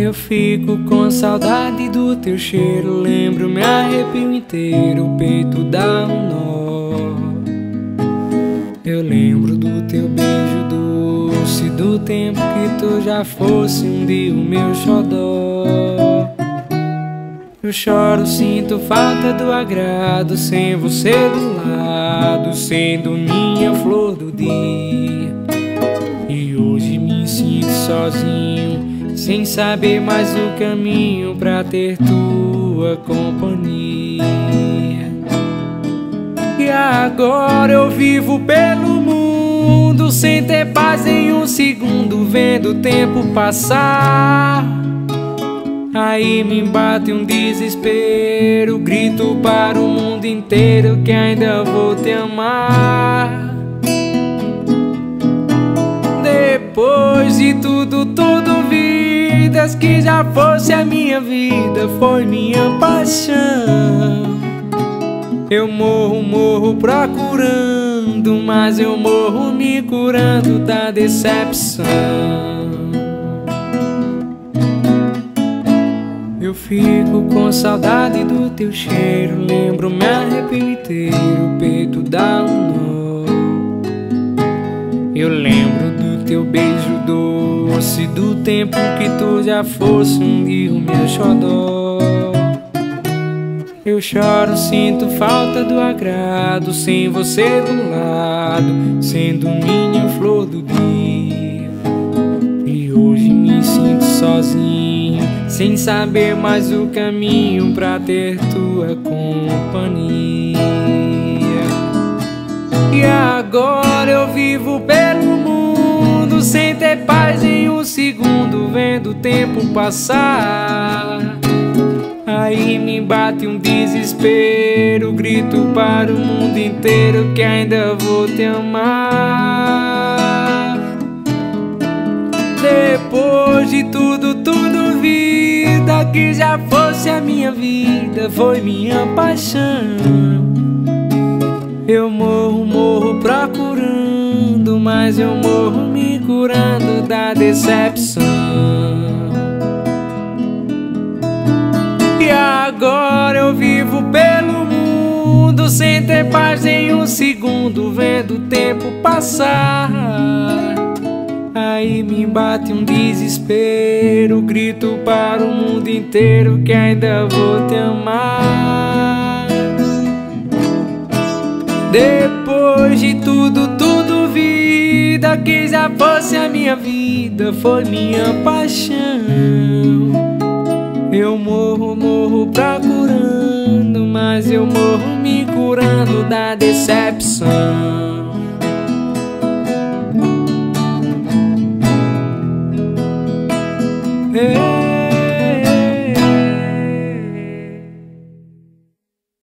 Eu fico com saudade do teu cheiro, lembro, me arrepio inteiro, o peito dá um nó. Eu lembro do teu beijo doce, do tempo que tu já fosse um dia o meu xodó. Eu choro, sinto falta do agrado, sem você do lado, sendo minha flor do dia. E hoje me sinto sozinho sem saber mais o caminho pra ter tua companhia. E agora eu vivo pelo mundo sem ter paz em um segundo, vendo o tempo passar. Aí me bate um desespero, grito para o mundo inteiro que ainda vou te amar. Que já fosse a minha vida foi minha paixão. Eu morro, morro procurando, mas eu morro me curando da decepção. Eu fico com saudade do teu cheiro, lembro, me arrepio inteiro, o peito dá um nó. Eu lembro do teu beijo doce, do tempo que tu já fosse um dia o meu xodó. Eu choro, sinto falta do agrado, sem você do lado, sendo minha flor do dia. E hoje me sinto sozinho, sem saber mais o caminho pra ter tua companhia. Segundo, vendo o tempo passar. Aí me bate um desespero, grito para o mundo inteiro que ainda vou te amar. Depois de tudo, tudo vida que já fosse a minha vida, foi minha paixão. Eu morro, morro procurando, mas eu morro me curando da decepção. E agora eu vivo pelo mundo sem ter paz em um segundo, vendo o tempo passar. Aí me bate um desespero, grito para o mundo inteiro que ainda vou te amar. Vida que já fosse a minha vida foi minha paixão. Eu morro, morro procurando, mas eu morro me curando da decepção. Hey.